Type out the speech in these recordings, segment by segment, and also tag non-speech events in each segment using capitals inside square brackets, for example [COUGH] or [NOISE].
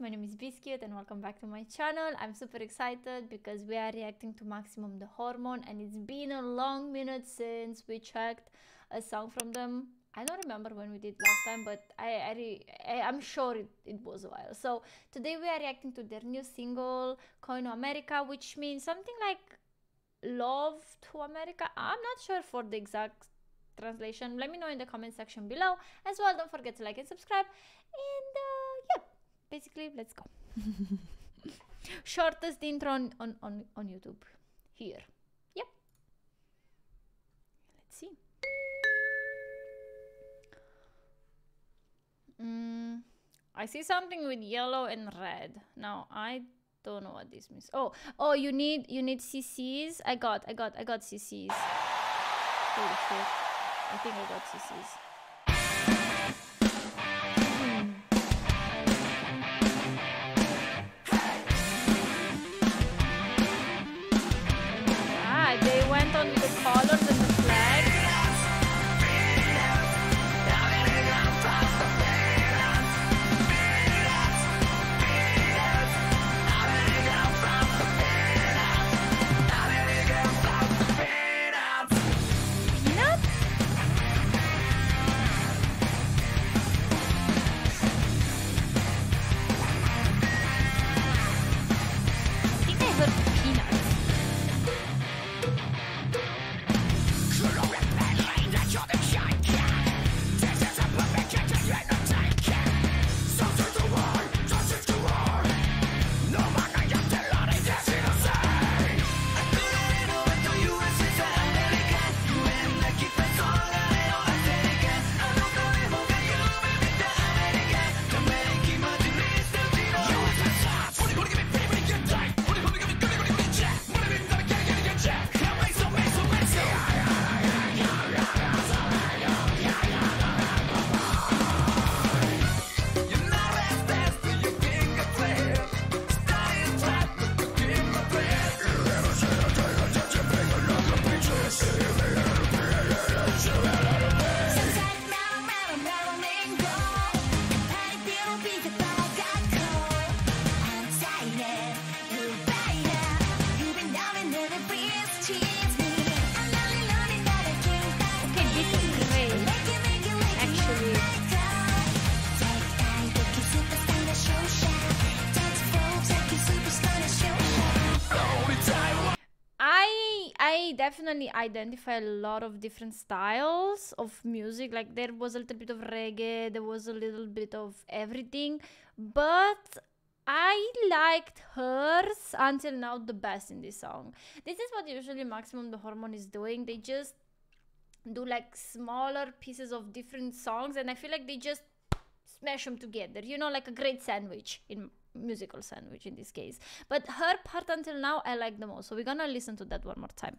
my name is Bisscute and welcome back to my channel. I'm super excited because we are reacting to Maximum the Hormone and it's been a long minute since we checked a song from them. I don't remember when we did last time, but I, I, am sure it, it was a while. So today we are reacting to their new single, Koino America, which means something like love to America. I'm not sure for the exact translation. Let me know in the comment section below. As well, don't forget to like and subscribe. And uh, basically, let's go. [LAUGHS] Shortest intro on, on, on, on YouTube. Here. Yep. Let's see. Mm, I see something with yellow and red. Now I don't know what this means. Oh, oh, you need you need CCs. I got, I got, I got CCs. Holy shit! I think I got CCs. Definitely identify a lot of different styles of music. Like there was a little bit of reggae, there was a little bit of everything, but I liked hers until now the best in this song. This is what usually Maximum the Hormone is doing. They just do like smaller pieces of different songs, and I feel like they just smash them together. You know, like a great sandwich in musical sandwich in this case. But her part until now, I like the most. So we're gonna listen to that one more time.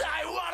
I want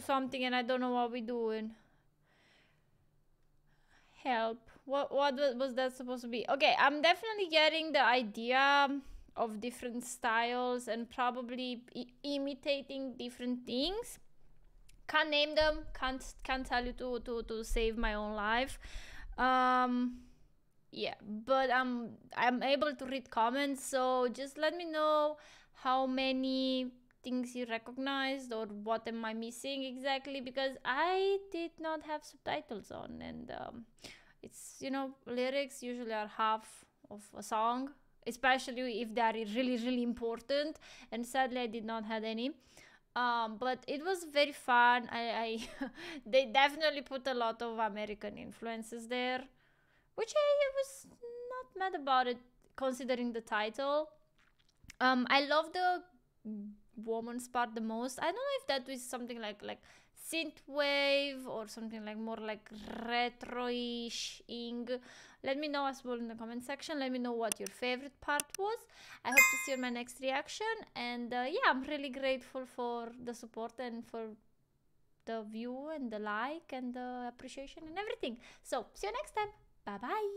something and I don't know what we're doing. Help. What what was that supposed to be? Okay, I'm definitely getting the idea of different styles and probably imitating different things. Can't name them. Can't can't tell you to to to save my own life. Um yeah, but I'm I'm able to read comments, so just let me know how many things you recognized or what am I missing exactly because I did not have subtitles on. And um, it's you know lyrics usually are half of a song especially if they are really really important. And sadly I did not have any. Um, but it was very fun. I, I [LAUGHS] they definitely put a lot of American influences there which I was not mad about it considering the title. Um, I love the woman's part the most. I don't know if that was something like like synthwave or something like more like retro-ish ing. Let me know as well in the comment section. Let me know what your favorite part was. I hope to see you in my next reaction. And uh, yeah, I'm really grateful for the support and for the view and the like and the appreciation and everything. So see you next time. Bye bye.